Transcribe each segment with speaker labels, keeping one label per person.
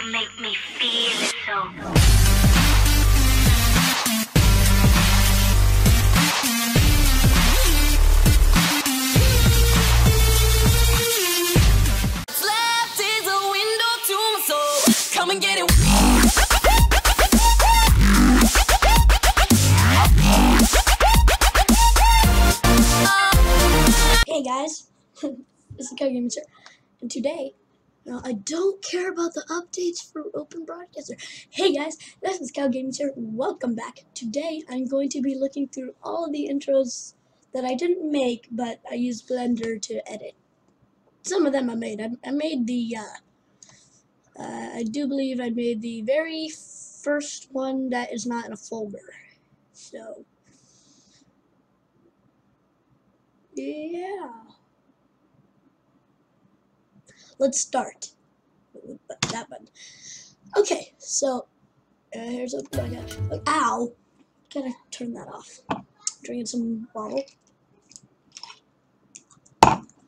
Speaker 1: You make me feel so.
Speaker 2: Left is a window to my soul. Come and get it.
Speaker 3: Hey guys, this is Kyle Gaming Sir, and today, now I don't care about the updates for Open Broadcaster. Hey guys, this is Cal Gaming here. Welcome back. Today, I'm going to be looking through all the intros that I didn't make, but I used Blender to edit. Some of them I made. I, I made the, uh, uh, I do believe I made the very first one that is not in a folder. So, yeah. Let's start that one. Okay, so uh, here's I got. Oh, ow! Gotta turn that off. Drinking some bottle.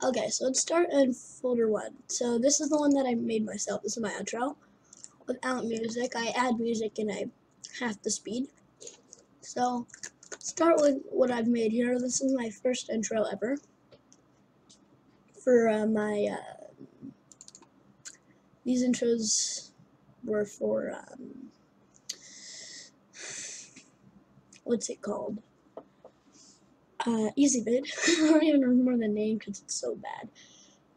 Speaker 3: Okay, so let's start in folder one. So this is the one that I made myself. This is my outro. Without music, I add music and I half the speed. So start with what I've made here. This is my first intro ever for uh, my. Uh, these intros were for um, what's it called? Uh, EasyVid. I don't even remember the name because it's so bad.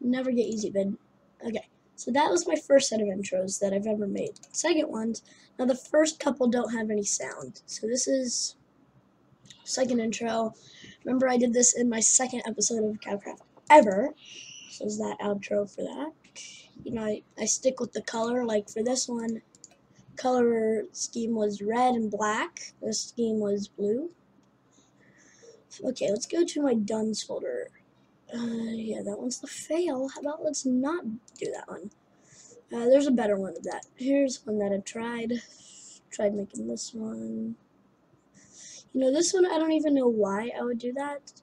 Speaker 3: Never get EasyVid. Okay, so that was my first set of intros that I've ever made. Second ones. Now the first couple don't have any sound, so this is second intro. Remember, I did this in my second episode of Cowcraft ever. So is that outro for that. You know, I, I stick with the color. Like for this one, color scheme was red and black. This scheme was blue. Okay, let's go to my duns folder. Uh, yeah, that one's the fail. How about let's not do that one? Uh, there's a better one of that. Here's one that I've tried. Tried making this one. You know, this one, I don't even know why I would do that.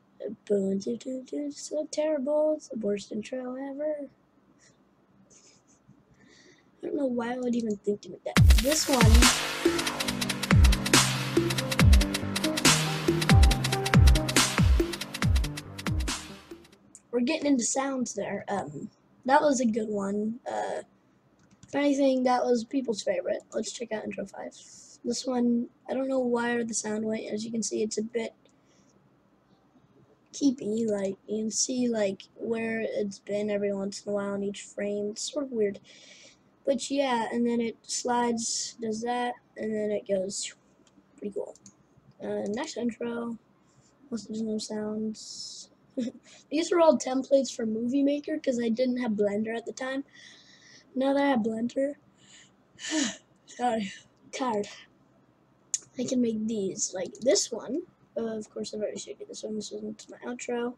Speaker 3: Boom, do, do, do, so terrible. It's the worst intro ever. I don't know why I would even think to make that. This one. We're getting into sounds there. Um, that was a good one. Uh, if anything, that was people's favorite. Let's check out intro five. This one, I don't know why the sound went. As you can see, it's a bit keepy. Like you can see, like where it's been every once in a while in each frame. It's sort of weird, but yeah. And then it slides, does that, and then it goes. Pretty cool. Uh, next intro. Most there's no sounds. These are all templates for Movie Maker because I didn't have Blender at the time. Now that I have Blender, sorry, tired. I can make these like this one. Uh, of course, I've already showed you this one. This one's my outro.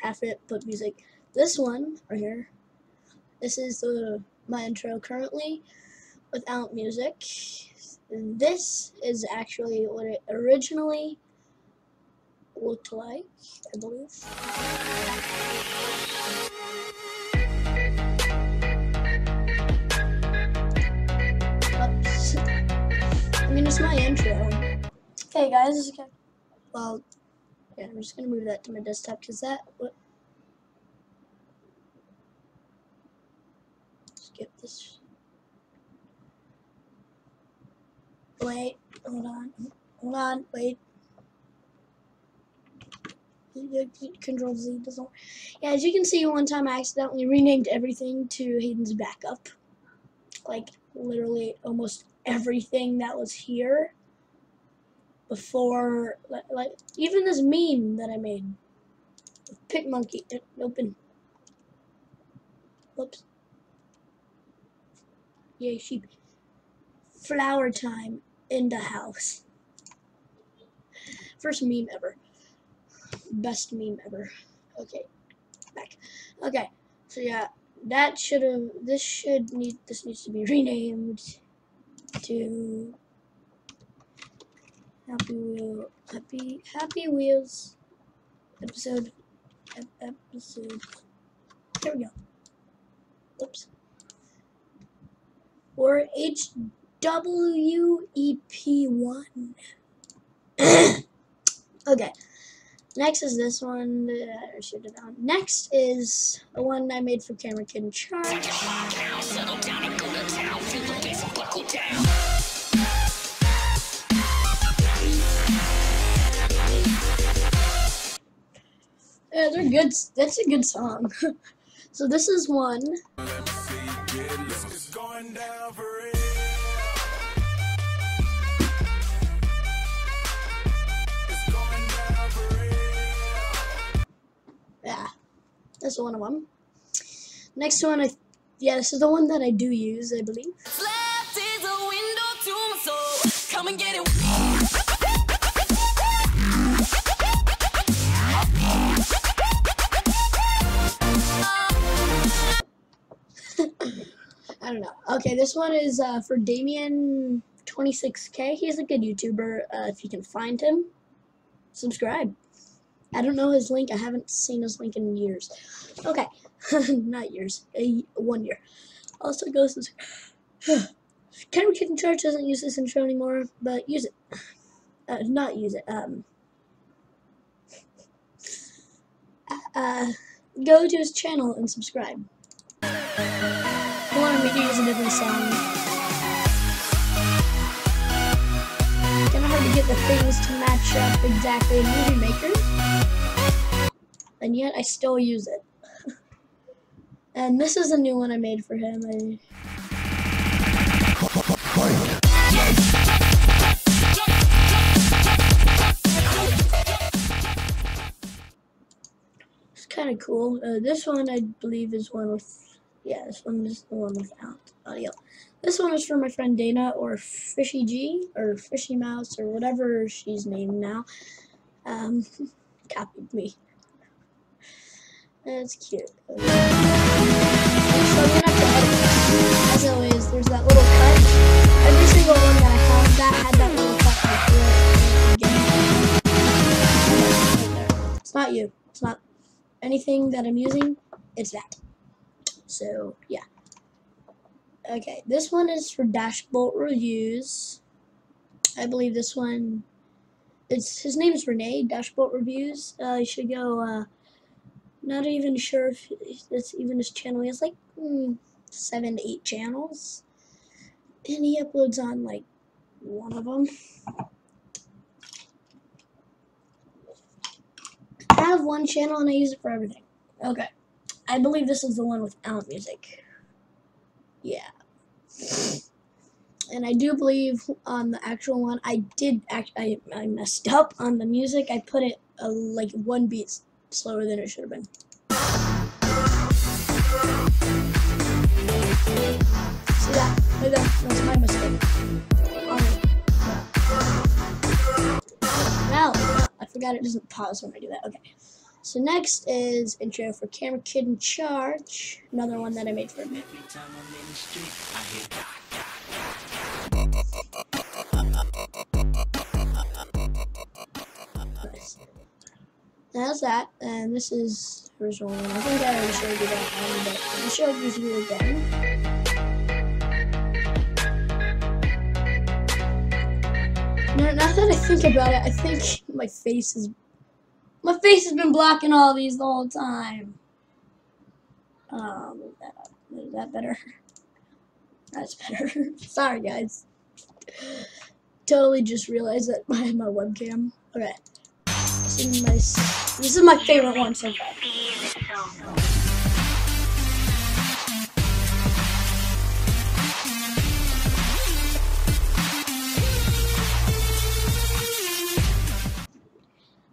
Speaker 3: Half it, put music. This one right here. This is the my intro currently without music. This is actually what it originally looked like, I believe. I mean, it's my intro. Okay, guys. okay. Well, yeah, I'm just gonna move that to my desktop because that. Skip this. Wait, hold on, hold on, wait. Control Z doesn't. Yeah, as you can see, one time I accidentally renamed everything to Hayden's backup. Like literally almost everything that was here before, like, like even this meme that I made. PicMonkey, uh, open. Whoops. Yay, sheep. Flower time in the house. First meme ever best meme ever. Okay, back. Okay, so yeah, that should have. This should need. This needs to be renamed to Happy Wheel. Happy Happy Wheels episode. Episode. There we go. Or HWEP1. okay. Next is this one. I should have done. Next is the one I made for Camera Kid and Charge. Yeah, they're good. That's a good song. so this is one. That's one of them. Next one, I yeah, this is the one that I do use, I believe.
Speaker 2: Left is a window to my soul. Come and get it.
Speaker 3: I don't know. Okay, this one is uh, for Damien 26k. He's a good YouTuber. Uh, if you can find him, subscribe. I don't know his link. I haven't seen his link in years. Okay, not years. A, one year. Also goes to Camera Kid in Charge doesn't use this intro anymore, but use it. Uh, not use it. Um. Uh, go to his channel and subscribe. He wanted me to use a different song. Get the things to match up exactly in Movie Maker. And yet I still use it. and this is a new one I made for him. I, it's kind of cool. Uh, this one I believe is one with, yeah, this one is the one without audio. This one is for my friend Dana or Fishy G or Fishy Mouse or whatever she's named now. Um, copied me. That's cute. So to edit. As always, there's that little cut. Every single one that I have that had that little cut. Again. It's not you. It's not anything that I'm using. It's that. So yeah. Okay, this one is for Dashbolt Reviews. I believe this one. It's his name's Renee Dashbolt Reviews. Uh, you should go. Uh, not even sure if that's even his channel. He has like mm, seven to eight channels, and he uploads on like one of them. I have one channel and I use it for everything. Okay, I believe this is the one without music. Yeah. And I do believe on the actual one, I did act. I, I messed up on the music. I put it uh, like one beat slower than it should have been. See that? Look at that. That's my mistake. Now, I forgot it doesn't pause when I do that. Okay. So next is intro for Camera Kid in Charge. Another one that I made for him. That's that, and this is original one. I think I already showed you that one, but I'll show it again. Now, now that I think about it, I think my face is my face has been blocking all these the whole time. Um, move that up. Is that better? That's better. Sorry, guys. Totally just realized that I my webcam. Okay. This is my, this is my favorite one so far.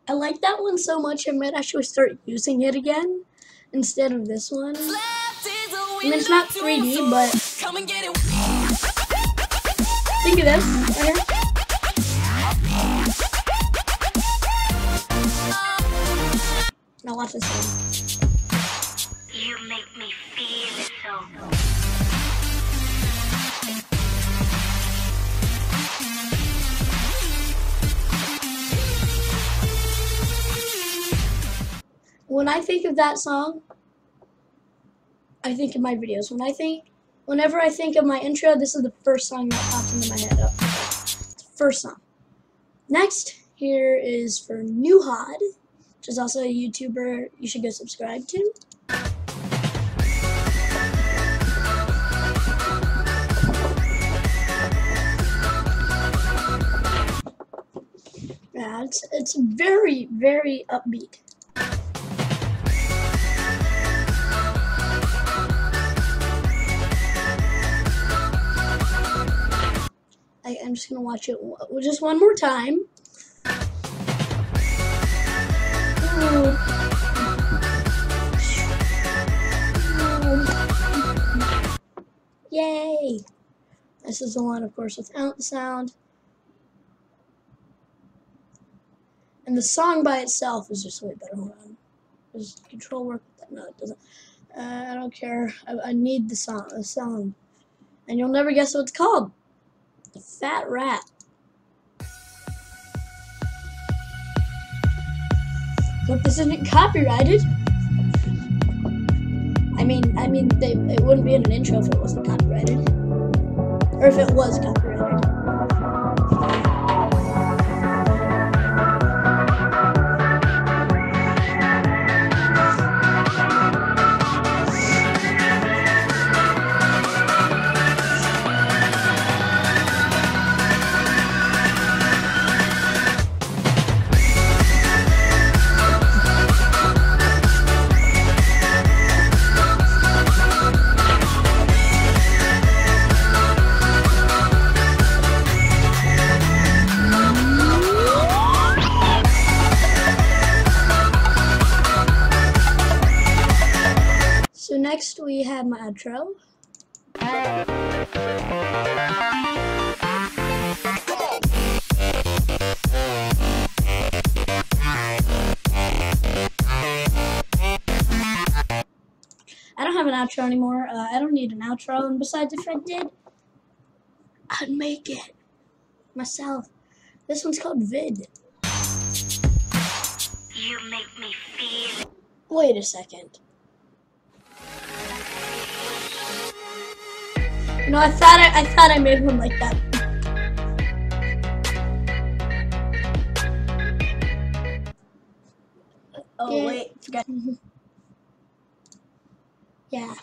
Speaker 3: I like that one so much I might actually start using it again instead of this one.
Speaker 2: Left is a
Speaker 3: I mean, it's not 3D, but think of this. Now watch this one. When I think of that song, I think of my videos. When I think whenever I think of my intro, this is the first song that pops into my head. First song. Next, here is for Nuhod, which is also a YouTuber you should go subscribe to. Yeah, it's it's very very upbeat. I, I'm just gonna watch it just one more time. Yay! This is the one, of course, without the sound. And the song by itself is just way better. Hold on. Does control work? No, it doesn't. Uh, I don't care. I, I need the song. The song. And you'll never guess what it's called. The Fat Rat. Hope this isn't copyrighted. I mean, I mean, they, it wouldn't be in an intro if it wasn't copyrighted, or if it was copyrighted. We have my outro. I don't have an outro anymore. Uh, I don't need an outro. And besides, if I did, I'd make it myself. This one's called Vid.
Speaker 1: You make me feel
Speaker 3: Wait a second. Know, I thought I, I thought I made one like that.
Speaker 4: Oh
Speaker 3: Yeah.
Speaker 4: wait, forgot.
Speaker 3: Yeah.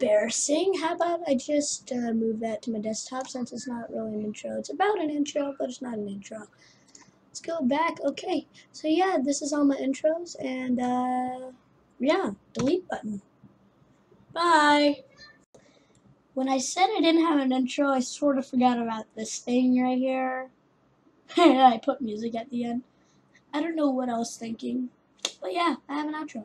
Speaker 3: Embarrassing. How about I just uh, move that to my desktop since it's not really an intro. It's about an intro, but it's not an intro. Let's go back. Okay. So yeah, this is all my intros, and uh, yeah, delete button. Bye. When I said I didn't have an intro, I sort of forgot about this thing right here. I put music at the end. I don't know what I was thinking, but yeah, I have an outro.